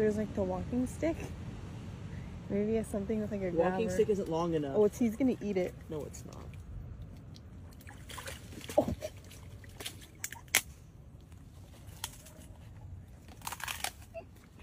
there's like the walking stick. Maybe he something with like a Walking grabber. stick isn't long enough. Oh, it's he's gonna eat it. no, it's not.